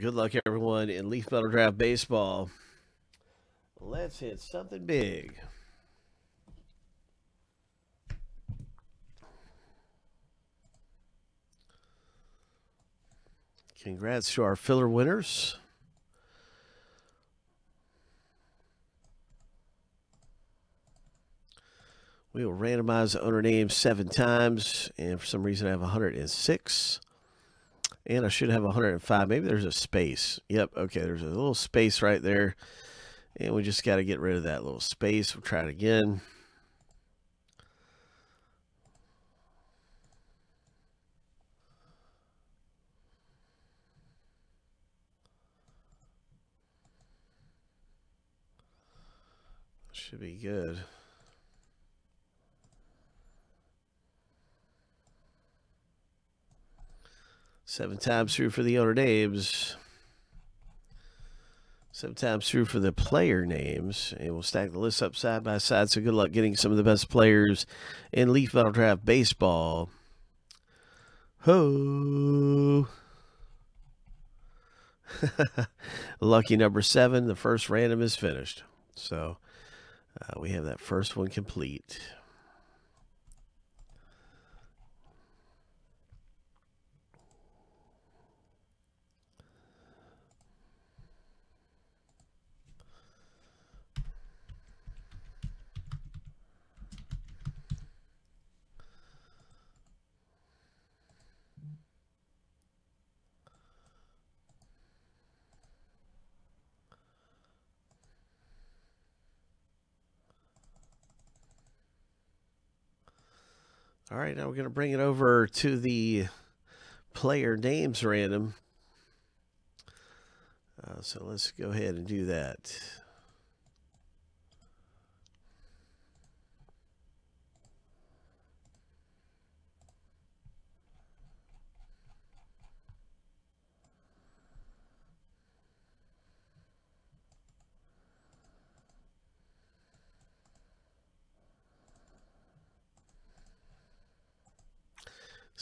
Good luck, everyone, in Leaf Metal Draft Baseball. Let's hit something big. Congrats to our filler winners. We will randomize the owner names seven times, and for some reason I have 106. And I should have 105. Maybe there's a space. Yep, okay, there's a little space right there. And we just got to get rid of that little space. We'll try it again. Should be good. Seven times through for the owner names. Seven times through for the player names. And we'll stack the list up side by side. So good luck getting some of the best players in Leaf Metal Draft Baseball. Ho! Lucky number seven. The first random is finished. So uh, we have that first one complete. All right, now we're going to bring it over to the player names random. Uh, so let's go ahead and do that.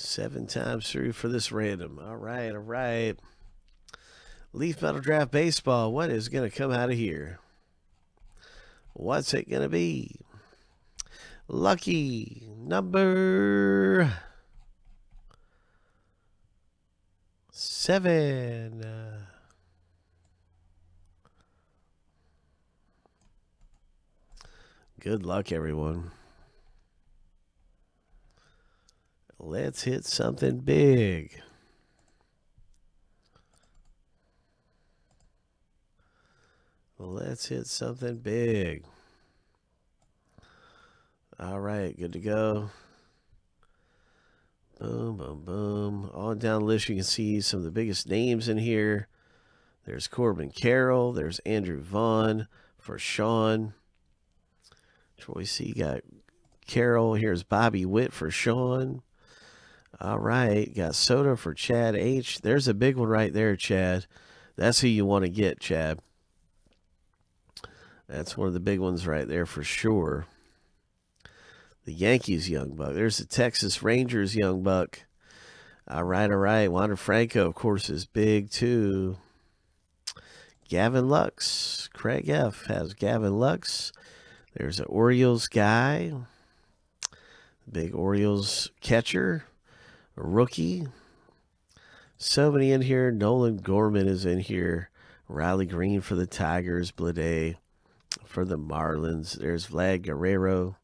Seven times through for this random. All right, all right. Leaf Metal Draft Baseball. What is going to come out of here? What's it going to be? Lucky number seven. Good luck, everyone. Let's hit something big. Let's hit something big. All right, good to go. Boom, boom, boom. On down the list, you can see some of the biggest names in here. There's Corbin Carroll. There's Andrew Vaughn for Sean. Troy C got Carroll. Here's Bobby Witt for Sean. All right, got soda for Chad H. There's a big one right there, Chad. That's who you want to get, Chad. That's one of the big ones right there for sure. The Yankees young buck. There's the Texas Rangers young buck. All right, all right. Wander Franco, of course, is big too. Gavin Lux. Craig F has Gavin Lux. There's an Orioles guy. Big Orioles catcher rookie. So many in here. Nolan Gorman is in here. Riley Greene for the Tigers. Bleday for the Marlins. There's Vlad Guerrero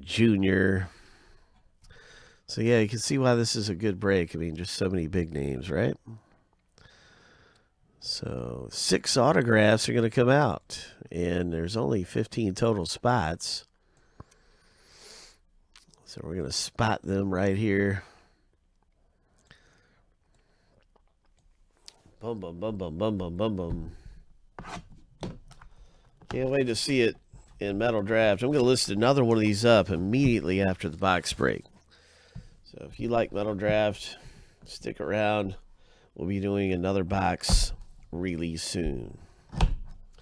Jr. So, yeah, you can see why this is a good break. I mean, just so many big names, right? So, six autographs are going to come out, and there's only 15 total spots. So, we're going to spot them right here. Bum, bum, bum, bum, bum, bum, bum. Can't wait to see it in Metal Draft. I'm going to list another one of these up immediately after the box break. So if you like Metal Draft, stick around. We'll be doing another box really soon.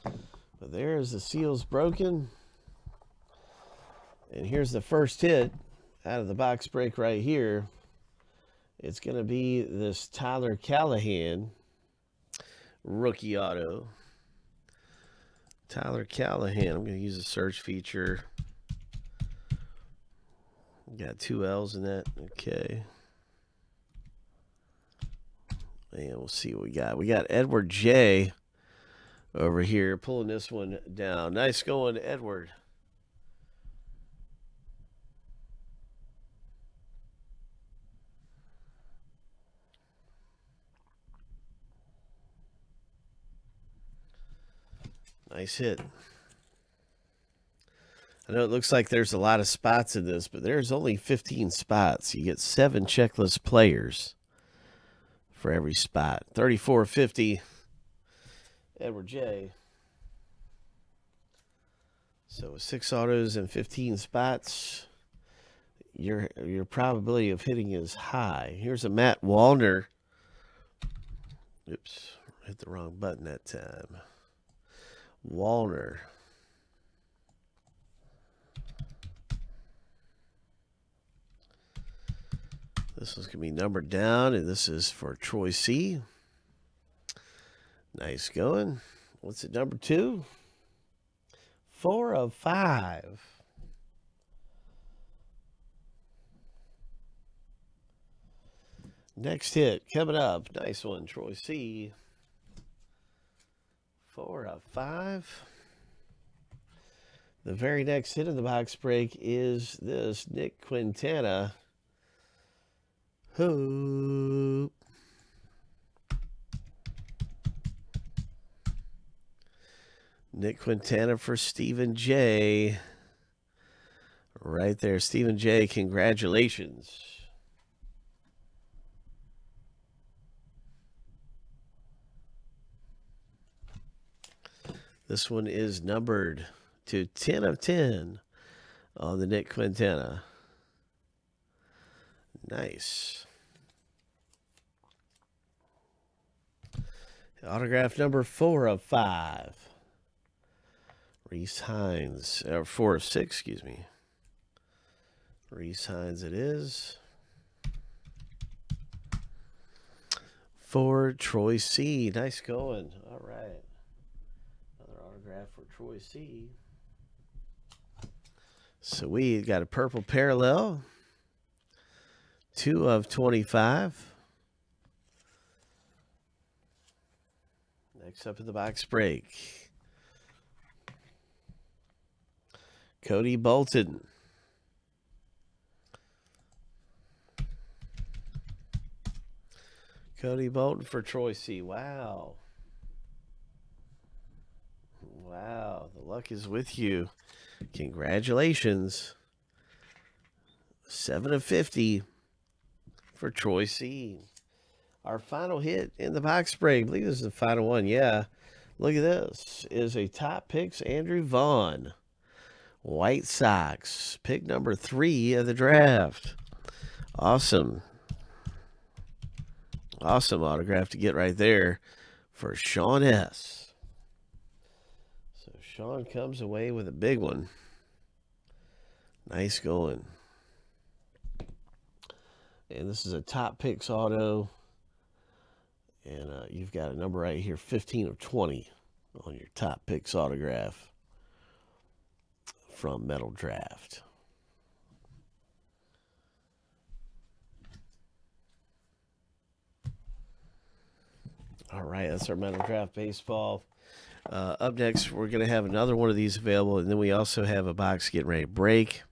But there's the seals broken. And here's the first hit out of the box break right here. It's going to be this Tyler Callihan rookie auto. Tyler Callihan. I'm going to use the search feature. Got two L's in that. Okay. And we'll see what we got. We got Edward J over here pulling this one down. Nice going, Edward. Nice hit. I know it looks like there's a lot of spots in this, but there's only 15 spots. You get seven checklist players for every spot. 3450 Edward J. So six autos and 15 spots. Your your probability of hitting is high. Here's a Matt Wallner. Oops, hit the wrong button that time. Wallner. This one's going to be numbered down, and this is for Troy C. Nice going. What's it, number two? Four of five. Next hit coming up. Nice one, Troy C. Four of five. The very next hit of the box break is this Nick Quintana. Hoop. Nick Quintana for Stephen J. Right there. Stephen J, congratulations. This one is numbered to 10 of 10 on the Nick Quintana. Nice. Autograph number four of five. Reece Hinds, or four of six, excuse me. Reece Hinds it is. For Troy C. Nice going. All right autograph for Troy C. So we got a purple parallel. Two of 25. Next up in the box break. Cody Bolton. Cody Bolton for Troy C. Wow. Wow, the luck is with you. Congratulations. 7 of 50 for Troy C. Our final hit in the box break. I believe this is the final one. Yeah. Look at this. Is a top picks Andrew Vaughn. White Sox. Pick number three of the draft. Awesome. Awesome autograph to get right there for Sean S. Sean comes away with a big one. Nice going. And this is a top picks auto. And uh, you've got a number right here 15 of 20 on your top picks autograph from Metal Draft. All right, that's our Metal Draft Baseball. Uh, up next, we're going to have another one of these available, and then we also have a box getting ready to break.